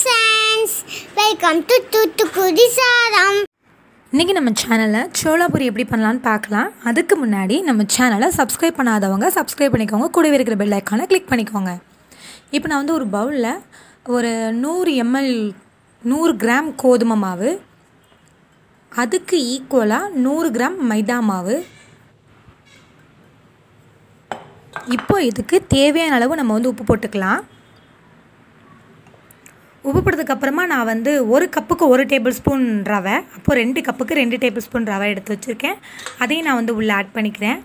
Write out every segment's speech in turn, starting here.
Friends welcome to Thoothukudi சாரம் இன்றைக்கி நம்ம சேனலில் சோளாபுரி எப்படி பண்ணலான்னு பார்க்கலாம். அதுக்கு முன்னாடி நம்ம சேனலை சப்ஸ்கிரைப் பண்ணாதவங்க சப்ஸ்கிரைப் பண்ணிக்கோங்க. கூடவே இருக்கிற பெல் ஐக்கானை கிளிக் பண்ணிக்கோங்க. இப்போ நான் வந்து ஒரு பவுலில் ஒரு நூறு எம்எல் நூறு கிராம் கோதுமை மாவு அதுக்கு ஈக்குவலாக நூறு கிராம் மைதா மாவு. இப்போ இதுக்கு தேவையான அளவு நம்ம வந்து உப்பு போட்டுக்கலாம். உப்பு போட்டதுக்கு அப்புறமா நான் வந்து ஒரு கப்புக்கு ஒரு டேபிள் ஸ்பூன் ரவை அப்போது ரெண்டு கப்புக்கு ரெண்டு டேபிள் ஸ்பூன் ரவை எடுத்து வச்சுருக்கேன். அதையும் நான் வந்து உள்ளே ஆட் பண்ணிக்கிறேன்.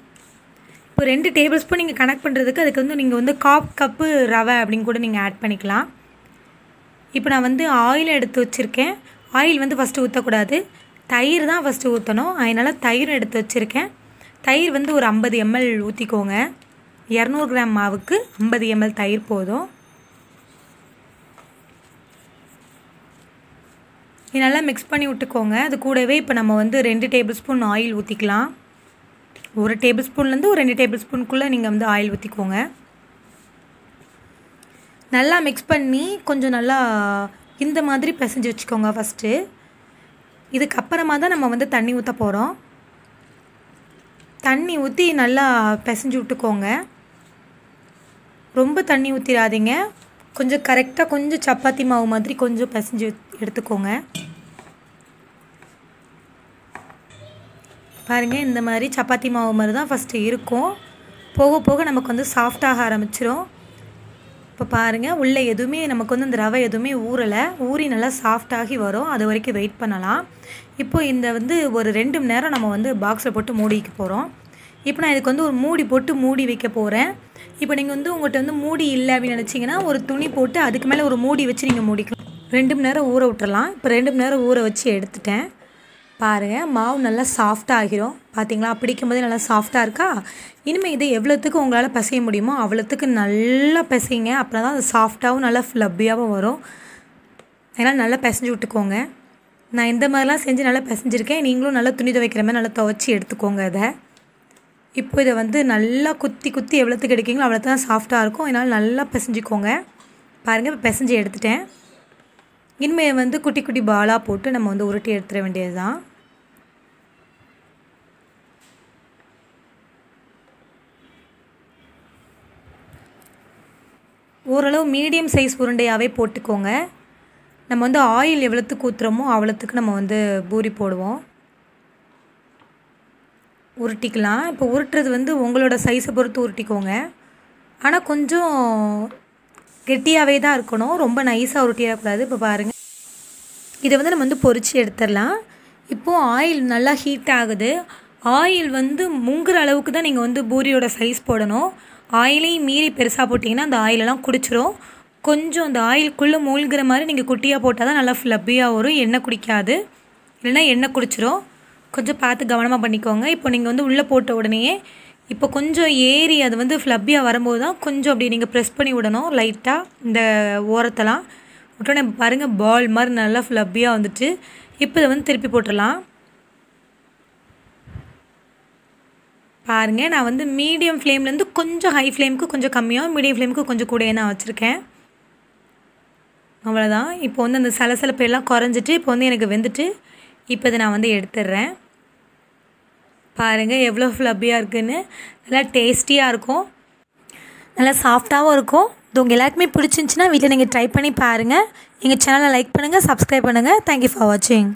இப்போ ரெண்டு டேபிள் ஸ்பூன் நீங்கள் கனெக்ட் பண்ணுறதுக்கு அதுக்கு வந்து நீங்கள் வந்து காப் கப்பு ரவை அப்படின்னு கூட நீங்கள் ஆட் பண்ணிக்கலாம். இப்போ நான் வந்து ஆயில் எடுத்து வச்சுருக்கேன். ஆயில் வந்து ஃபஸ்ட்டு ஊற்றக்கூடாது தயிர் தான் ஃபஸ்ட்டு ஊற்றணும் அதனால் தயிர் எடுத்து வச்சுருக்கேன். தயிர் வந்து ஒரு ஐம்பது எம்எல் ஊற்றிக்கோங்க இரநூறு கிராம் மாவுக்கு ஐம்பது எம்எல் தயிர் போதும். இது நல்லா மிக்ஸ் பண்ணி விட்டுக்கோங்க. அது கூடவே இப்போ நம்ம வந்து ரெண்டு டேபிள் ஸ்பூன் ஆயில் ஊற்றிக்கலாம் ஒரு டேபிள் ஸ்பூன்லேருந்து ஒரு ரெண்டு டேபிள் ஸ்பூனுக்குள்ளே நீங்கள் வந்து ஆயில் ஊற்றிக்கோங்க நல்லா மிக்ஸ் பண்ணி கொஞ்சம் நல்லா இந்த மாதிரி பிசைஞ்சு வச்சுக்கோங்க ஃபஸ்ட்டு இதுக்கப்புறமா தான் நம்ம வந்து தண்ணி ஊற்ற போகிறோம் தண்ணி ஊற்றி நல்லா பிசைஞ்சு விட்டுக்கோங்க. ரொம்ப தண்ணி ஊற்றிடாதீங்க கொஞ்சம் கரெக்டாக கொஞ்சம் சப்பாத்தி மாவு மாதிரி கொஞ்சம் பிசைஞ்சு எடுத்துக்கோங்க. பாருங்கள் இந்த மாதிரி சப்பாத்தி மாவு மாதிரி தான் ஃபஸ்ட்டு இருக்கும். போக போக நமக்கு வந்து சாஃப்டாக ஆரம்பிச்சிரும். இப்போ பாருங்கள் உள்ளே எதுவுமே நமக்கு வந்து இந்த ரவை எதுவுமே ஊறலை. ஊறி நல்லா சாஃப்டாகி வரும். அது வரைக்கும் வெயிட் பண்ணலாம். இப்போ இந்த வந்து ஒரு ரெண்டு மணி நேரம் நம்ம வந்து பாக்ஸில் போட்டு மூடிக்க போகிறோம் இப்போ நான் இதுக்கு வந்து ஒரு மூடி போட்டு மூடி வைக்க போகிறேன் இப்போ நீங்கள் வந்து உங்கள்கிட்ட வந்து மூடி இல்லை அப்படின்னு நினச்சிங்கன்னா ஒரு துணி போட்டு அதுக்கு மேலே ஒரு மூடி வச்சு நீங்கள் மூடிக்கலாம். ரெண்டு மணி நேரம் ஊற விட்டுறலாம். இப்போ ரெண்டு மணி நேரம் ஊற வச்சு எடுத்துட்டேன். பாருங்கள் மாவு நல்லா சாஃப்டாக ஆகிரும். பார்த்தீங்களா பிடிக்கும் போதே நல்லா சாஃப்டாக இருக்கா? இனிமேல் இதை எவ்வளோத்துக்கு உங்களால் பிசைய முடியுமோ அவ்வளோத்துக்கு நல்லா பிசைங்க. அப்புறம் தான் அது சாஃப்டாகவும் நல்லா ஃப்ளப்பியாகவும் வரும். அதனால் நல்லா பிசைஞ்சு விட்டுக்கோங்க. நான் இந்த மாதிரிலாம் செஞ்சு நல்லா பிசைஞ்சிருக்கேன். நீங்களும் நல்லா துணி துவைக்கிற மாதிரி நல்லா துவைச்சி எடுத்துக்கோங்க அதை இப்போ இதை வந்து நல்லா குத்தி குத்தி எவ்வளோத்துக்கு எடுக்கீங்களோ அவ்வளோ தான் சாஃப்டாக இருக்கும். அதனால் நல்லா பிசைஞ்சிக்கோங்க. பாருங்கள் இப்போ பிசைஞ்சு எடுத்துட்டேன். இனிமேல் வந்து குட்டி குட்டி பாலாக போட்டு நம்ம வந்து உருட்டி எடுத்துட வேண்டியது தான் ஓரளவு மீடியம் சைஸ் உருண்டையாகவே போட்டுக்கோங்க. நம்ம வந்து ஆயில் எவ்வளோத்துக்கு ஊற்றுறோமோ அவ்வளோத்துக்கு நம்ம வந்து பூரி போடுவோம். உருட்டிக்கலாம். இப்போ உருட்டுறது வந்து உங்களோட சைஸை பொறுத்து உருட்டிக்கோங்க. ஆனால் கொஞ்சம் கெட்டியாகவே தான் இருக்கணும். ரொம்ப நைஸாக உருட்டிடக்கூடாது. இப்போ பாருங்கள் இதை வந்து நம்ம வந்து பொறிச்சு எடுத்துடலாம். இப்போது ஆயில் நல்லா ஹீட் ஆகுது. ஆயில் வந்து முங்குற அளவுக்கு தான் நீங்கள் வந்து பூரியோட சைஸ் போடணும். ஆயிலையும் மீறி பெருசாக போட்டிங்கன்னா அந்த ஆயிலெல்லாம் குடிச்சிரும். கொஞ்சம் அந்த ஆயிலுக்குள்ளே மூழ்கிற மாதிரி நீங்கள் குட்டியாக போட்டால் தான் நல்லா ஃப்ளப்பியாக வரும். எண்ணெய் குடிக்காது. இல்லைன்னா எண்ணெய் குடிச்சிரும். கொஞ்சம் பார்த்து கவனமாக பண்ணிக்கோங்க. இப்போ நீங்கள் வந்து உள்ளே போட்ட உடனேயே இப்போ கொஞ்சம் ஏறி அது வந்து ஃப்ளப்பியாக வரும்போது தான் கொஞ்சம் அப்படி நீங்கள் ப்ரெஸ் பண்ணி விடணும். லைட்டாக இந்த ஓரத்தெல்லாம். விட்டோன்னே பாருங்கள் பால் மாதிரி நல்லா ஃப்ளப்பியாக வந்துட்டு இப்போ இதை வந்து திருப்பி போட்டுடலாம். பாருங்கள் நான் வந்து மீடியம் ஃப்ளேம்லேருந்து கொஞ்சம் ஹை ஃப்ளேமுக்கு கொஞ்சம் கம்மியாக மீடியம் ஃப்ளேமுக்கு கொஞ்சம் கூட நான் வச்சுருக்கேன். அவ்வளோதான் இப்போ வந்து அந்த சலசலப்பு எல்லாம் குறைஞ்சிட்டு இப்போ வந்து எனக்கு வெந்துட்டு இப்போ இதை நான் வந்து எடுத்துடுறேன் பாருங்கள் எவ்வளோ ஃப்ளப்பியாக இருக்குதுன்னு நல்லா டேஸ்டியாக இருக்கும். நல்லா சாஃப்டாகவும் இருக்கும். இது உங்கள் எல்லாருக்குமே பிடிச்சிருந்துச்சின்னா வீட்டில் நீங்கள் ட்ரை பண்ணி பாருங்கள் எங்கள் சேனலை லைக் பண்ணுங்கள் சப்ஸ்கிரைப் பண்ணுங்கள் தேங்க்யூ ஃபார் வாட்சிங்